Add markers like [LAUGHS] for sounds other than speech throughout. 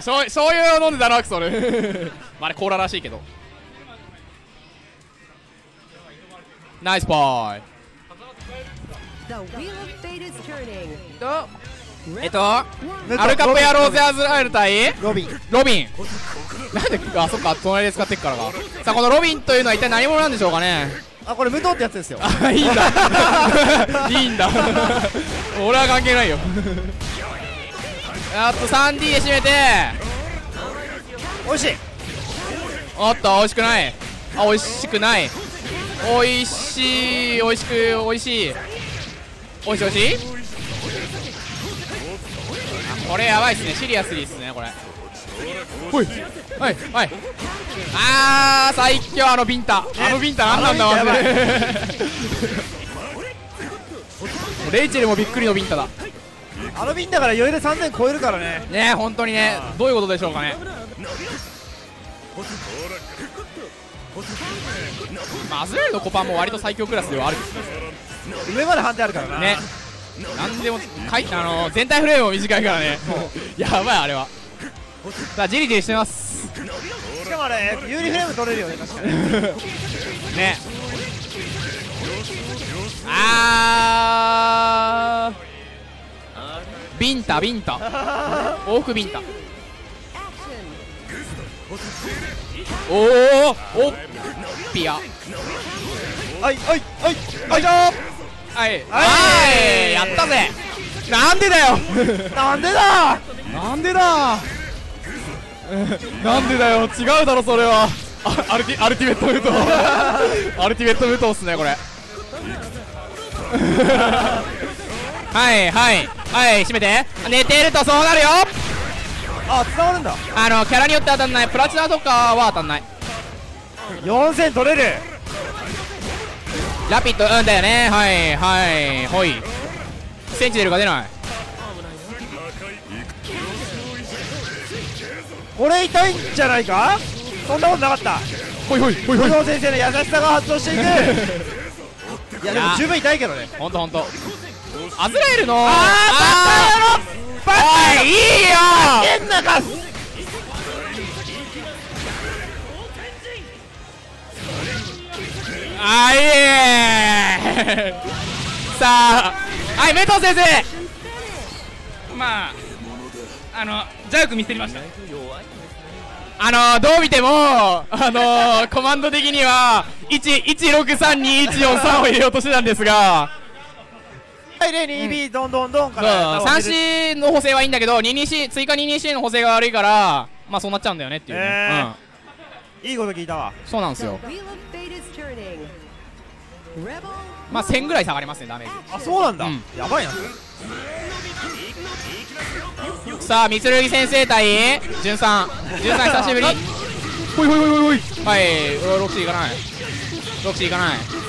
そう醤醤油を飲んでたなクソルまああれコーラらしいけど。ナイスパイ。えっとアルカプやローゼアズラエル対？ロビン。ロビン。なんであそっか隣で使ってっからかさあこのロビンというのは一体何者なんでしょうかね。あこれ武藤ってやつですよ。あいいんだ。いいんだ。[LAUGHS] [LAUGHS] 俺は関係ないよあと 3D で締めて。美味しい。おっと美味しくない。あ美味しくない。美味しい。美味しく美味しい。美味しい美味しい。あこれやばいっすね。シリアスリーっすねこれ。ほい。はいはい。あー最強あのビンタ。あのビンタなんなんだマジでレイチェルもびっくりのビンタだあの瓶だから余裕で3000超えるからね。ね本当にね。どういうことでしょうかね。まあアズレールのコパンも割と最強クラスではあるけ上まで判定あるからな。どね。なんでもかいあの全体フレームも短いからね。[LAUGHS] やばいあれは。さあジリジリしてます。しかもあれ有利フレーム取れるよね確かにねビンタビンタ。往復ビンタ.おーおおピア。はいはいはい。よいしょ。はい。はい。やったぜ。なんでだよ。なんでだ。なんでだ。[LAUGHS] なんでだよ。違うだろそれは。あアルティアルティメット武藤 [LAUGHS] アルティメット武藤っすねこれ [LAUGHS] はいはいはい閉めて。寝てるとそうなるよ。あ伝わるんだ。あのキャラによって当たんない。プラチナとかは当たんない。4000取れる。ラピッドうんだよね。はいはいほい。センチネルが出ない。これ痛いんじゃないか？そんなことなかった。ほいほいほいほ武い藤先生の優しさが発動していく。[LAUGHS] いやでも十分痛いけどね。ほんとほんとアズラエルのあーあーバカおいいいよ変なかあいえさあはい武藤先生。まああのジャーク見せました。あのどう見てもあのコマンド的には1632143を入れようとしてたんですがはい 022B どんどん。どんかそうら 3C の補正はいいんだけど 22C 追加 22C の補正が悪いからまあそうなっちゃうんだよねっていうね、へいいこと聞いたわ。うん、そうなんですよ.まあ1000ぐらい下がりますねダメージ。あそうなんだ、うん。やばいな。さあ三剣先生対潤さん。潤さん久しぶり。[LAUGHS] ほいほいほいほいはい。ロクシーいかない。ロクシーいかない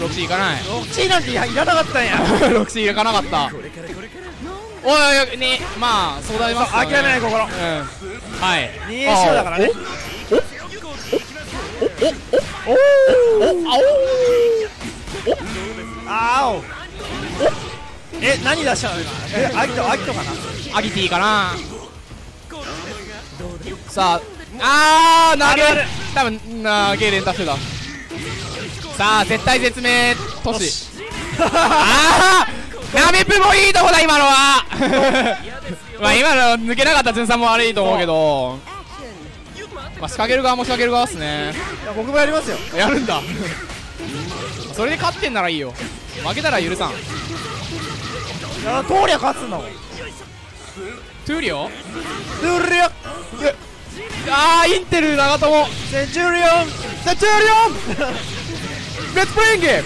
ロクシーいかない？ロッチーなんていやいらなかったんや。[LAUGHS] ロクシーいかなかった。おいおいねまあ相談します諦めない心。うん。はい。二円塩だからね。おおおおえ何出したの今えアギトアギトかなおアギティかなさああー投げ多分投げ連打してたさあ絶対絶命。都市ああナメプもいいとこだ今のは。まあ今の抜けなかった潤さんも悪いと思うけど.まあ仕掛ける側も仕掛ける側っすね。いや僕もやりますよ。やるんだ。それで勝ってんならいいよ。負けたら許さん。いや通りゃ勝つんだもん。トゥーリオトゥルリオあーインテル長友。センチュリオン。セチュリオン Let's bring it!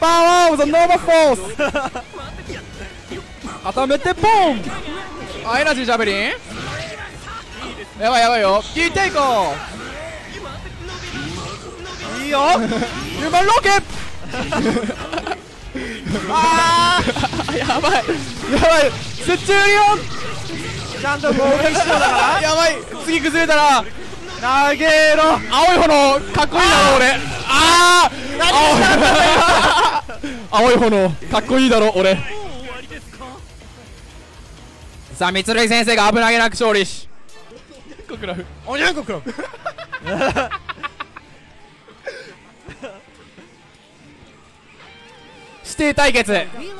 Power of the Nova Force! 固めてポンあエナジージャベリンやばいやばいよキーテイコーいいよヒューマンロケあーやばいやばいセチュリオンちゃんと攻撃しようだかやばい次崩れたらら投げろ青い炎かっこいいだろ俺ああ青い炎かっこいいだろ俺。さあ三井先生が危なげなく勝利し。おにゃんこ食らう指定対決。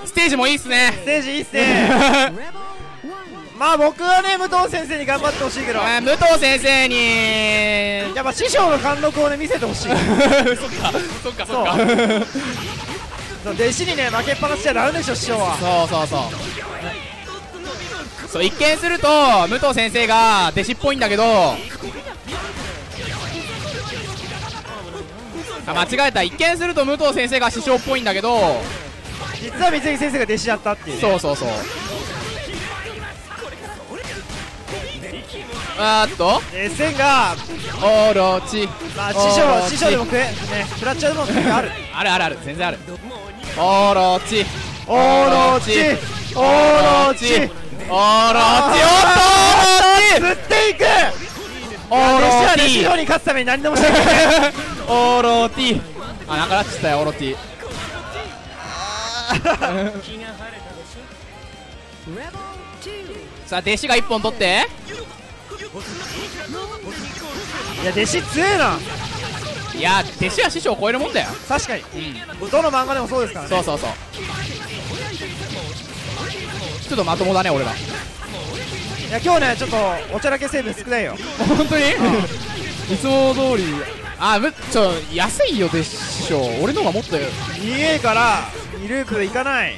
ステージもいいっすね。ステージいいっすね。Rebel [LAUGHS] 1. まあ僕はね武藤先生に頑張ってほしいけど。えー武藤先生に。やっぱ師匠の貫禄をね見せてほしい。[LAUGHS] そっかそっかそっか。弟子にね負けっぱなしじゃダメでしょ師匠は。そうそうそう。そう一見すると武藤先生が弟子っぽいんだけど。あ間違えた。一見すると武藤先生が師匠っぽいんだけど。実は三木先生が弟子だったっていうね。そうそうそうあーっと。えー線がオロチ。まあ師匠師匠でも食えね食らっちゃうのもある。あるあるある全然ある。オロチ。オロチ。オロチ。オロチ。おっと振っていく。オロはねテ師匠に勝つために何でもしなきゃいけないオロティあなんかなっちゃったよオロティ Rebel 2. さあ弟子が1本取っていや弟子強えな。いや弟子は師匠を超えるもんだよ。確かに。うん。どの漫画でもそうですからね。そうそうそう。ちょっとまともだね俺らいや今日ねちょっとおちゃらけ成分少ないよ。本当に？いつも通り。あむちょ安いよ弟子師匠俺の方がもっと 2A から2ループいかない。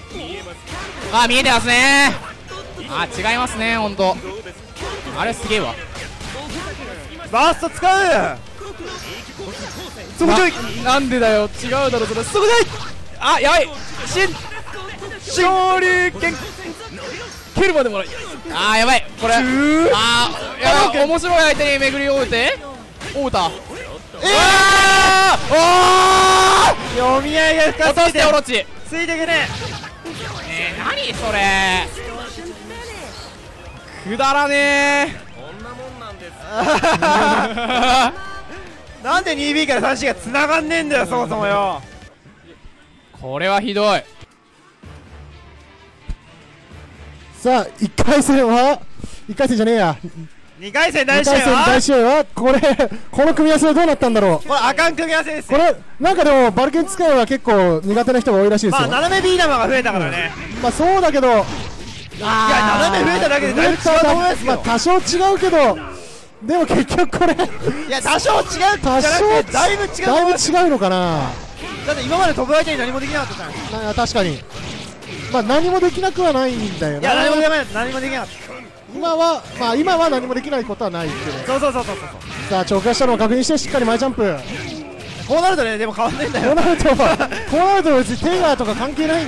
あ見えてますね。あ違いますねほんと。あれすげえわバースト使う。そこちょい。ななんでだよ。違うだろそれ。そこだい。あやばい。しん。昇竜拳蹴るまでもない。あーやばい。これ。あーやばい。面白い相手に巡り会うて。会うたえー、読み合いがおー落としててオロチついてけねえー、何それ。くだらねえ [LAUGHS] なんで 2B から 3C が繋がんねえんだよそもそもよ。これはひどい。さあ1回戦は1回戦じゃねえや。2回戦2大試合回戦大は試合はこれこの組み合わせはどうなったんだろう。これあかん組み合わせですよ。これなんかでもバルケン使いは結構苦手な人が多いらしいですよ。まあ斜めビー玉が増えたからね。まあそうだけど。いやいや斜め増えただけでだいぶ違うと思いますよ。まあ多少違うけどでも結局これいや多少違う多少だいぶ違う。だいぶ違うのかな？だって今まで飛ぶ相手に何もできなかったじゃないな確かに。まあ何もできなくはないんだよいや何もでなきなかった何もできなかった。今はまあ今は何もできないことはないけどそうそうそうそうそう。さあ超過したのを確認してしっかり前ジャンプ。こうなるとねでも変わんないんだよ。こうなるとこうなると別にテイガーとか関係ない。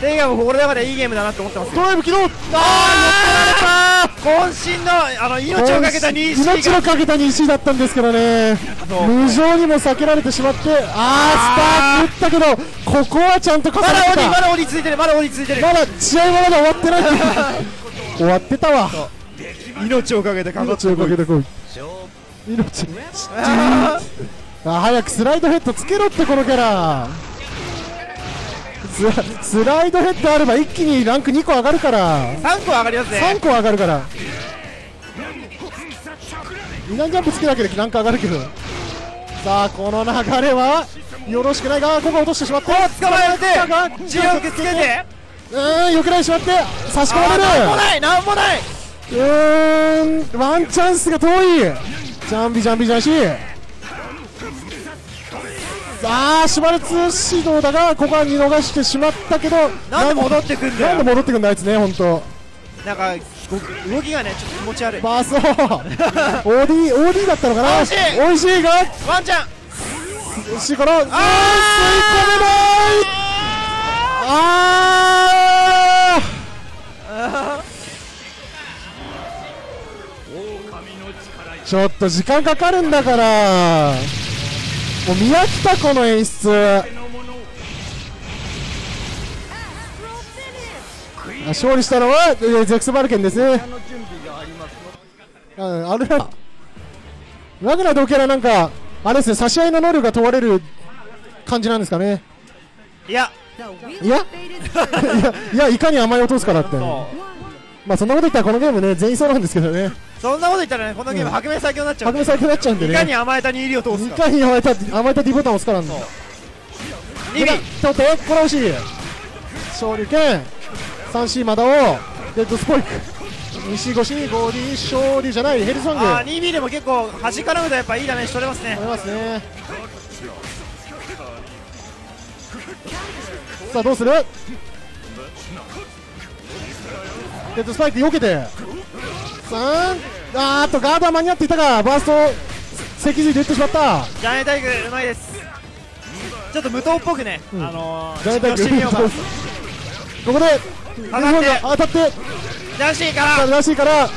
テイガーも俺の中でいいゲームだなって思ってますよ。ドライブ起動あー渾身のあの命をかけた 2C 命が。をかけた 2C だったんですけどね無情にも避けられてしまってあースター打ったけどここはちゃんと重まなったまだオディついてるまだオディついてる。まだ試合はまだ終わってない。終わってたわ。命をかけてかかって命をかけてこい。命。ああ早くスライドヘッドつけろってこのキャラススライドヘッドあれば一気にランク2個上がるから。ー3個上がりますね。3個上がるから。二段ジャンプつけだけでランク上がるけど。さあこの流れはよろしくない。がここ落としてしまって。捕まえて重力つけて。うーんよくないしまって。差し込まれる。なんもないなんもない。うーんワンチャンスが遠い。ジャンビジャンビジャンシーさあしばらく指導だがここは見逃してしまったけどなんで戻ってくんだよ？なんで戻ってくんだあいつね本当。なんかご動きがねちょっと気持ち悪い。バ [LAUGHS] ースト OD, OD だったのかな？惜しい！美味しいがワンちゃん！美味しいからあー！吸い込めない！あー！[LAUGHS] ちょっと時間かかるんだからもう見飽きたこの演出。あ勝利したのはえーゼクスバルケンですね。ああれだラグナー同キャラなんかあれですね差し合いの能力が問われる感じなんですかね。いや.いや？いやいかに甘い落とすからって。そまあそんなこと言ったらこのゲームね全員そうなんですけどね。うそんなこと言ったらねこのゲームうん。白面最強になっちゃう。白目最強になっちゃうんでいかにね甘えたに入りを通すいかかに甘えた甘えた D ボタンを押すからなんだリビ取ってこれ欲しい。勝利権 3C まだを。デッドスポイク。西越しに 5D 勝利じゃない。ヘルソングあー 2B でも結構端からむとやっぱいいダメージ取れますね。取れますね。さあどうする？デッドスパイク避けて。3あーっとガードは間に合っていたがバースト脊髄で打ってしまった。ジャイアンタイクうまいです。ちょっと無糖っぽくね、ん。あのー、ジャイアンタイク実況してみようか。[LAUGHS] ここでかかって。当たって。ジャンシーから。らしいから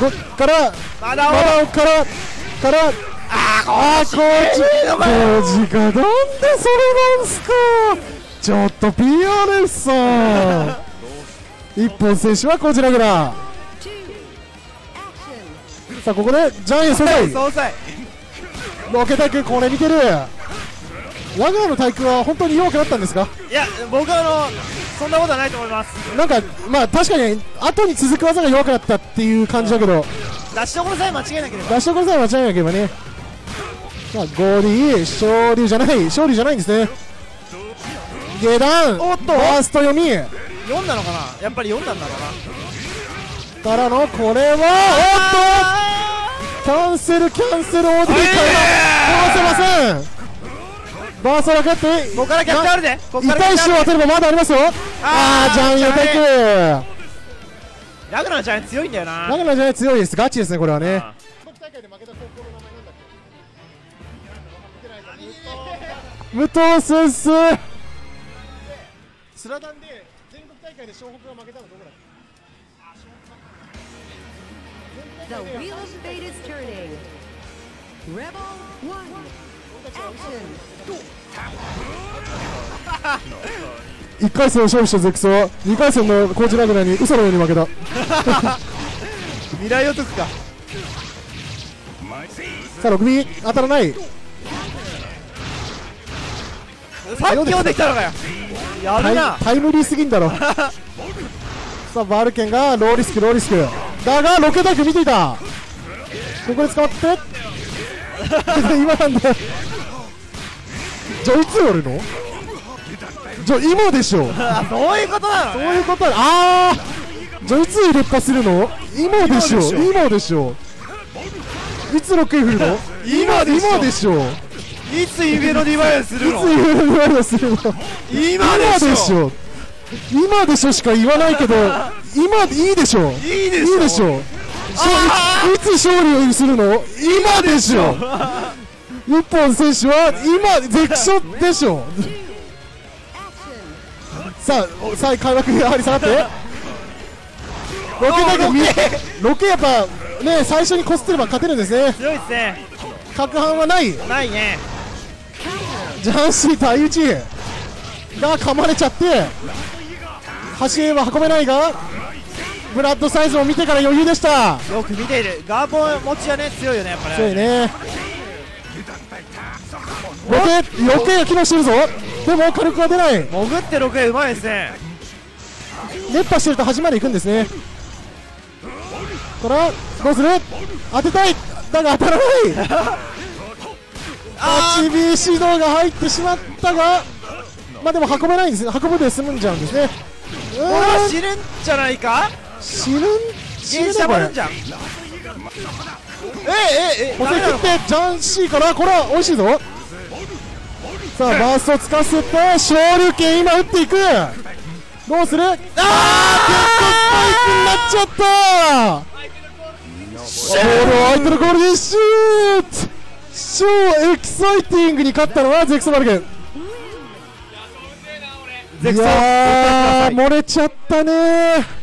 こっからまだをまだからからあーコーチ。コーチがなんでそれなんすか。ちょっと PRF さん一本選手はこちらぐら。action. さあここでジャイアン総裁総裁。ロケタイクこれ見てる。ラグナの対空は本当に弱くなったんですか？いや僕はあのそんなことはないと思います。なんかまあ確かに後に続く技が弱くなったっていう感じだけど。出しどころさえ間違えなければ。出しどころさえ間違えなければね。さあゴーリー勝利じゃない勝利じゃないんですね。下段おっと。ファースト読み。4なのかな？やっぱり4なんだろうな。からのこれはおっとキャンセルキャンセル OD から殺せません。バーサラ勝ってここから逆転あるで。痛い逆転ある石を当てればまだありますよ。あー。ジャンヨテク。ラグナーちゃん強いんだよな。ラグナーじゃない強いです。ガチですねこれはね。あ武藤先生。スラダンで全国大会で湘北が負けたのどこだ The wheel of fate is turning. Rebel one, action. [LAUGHS] 1回戦を勝利したゼクソ2回戦のコーチラグナーに嘘のように負けた。未来予測か。[LAUGHS] さあ 6B 当たらない。さっき読んできたのかよ。やタイるな。タイムリーすぎんだろ。[LAUGHS] さあバールケンがローリスクローリスクだがロケタイク見ていた。ここで捕まって。[LAUGHS] 今なんだじゃあいつやるの？じゃあ今でしょあそういうことなのそういうこと。だああじゃあいつ劣化するの？今でしょ今でしょいつロケ振るの？[LAUGHS] 今でしょ今でしょいつ夢のリバイアするの？いつ言うのするの？今でしょ今でしょしか言わないけど今いいでしょいいでしょいいでしょしょいつ勝利をするの？今でしょ日本選手は今絶所でしょ.さあさあ開幕やはり下がって。ロケだけ見ロケ。やっぱね最初にこすってれば勝てるんですね。強いですね。角反はない？ないね。ジャンシー対打ちが噛まれちゃって端へは運べないがブラッドサイズを見てから余裕でした。よく見ている。ガーポン持ちはね強いよねやっぱ強いね。ねロケ余計が機能してるぞ。でも火力が出ない。潜って6へうまいですね。熱波してると端まで行くんですね。からどうする？当てたい。だが当たらない。[LAUGHS] あ HB 指導が入ってしまったがまあでも運べないんですね。運ぶで済むんじゃうんですね。うこれはーん死ぬんじゃないか？死ぬん？死原ぬねこれ車るんじゃん。ええええ補ダメなの正切ってジャンシーからこれは美味しいぞ。さあバーストをつかせて昇竜拳今打っていく。どうする？あー！結構スパイクになっちゃった。ボールを相手のゴールにシュート。超エキサイティングに勝ったのはゼクソバルゲン。いやー漏れちゃったねー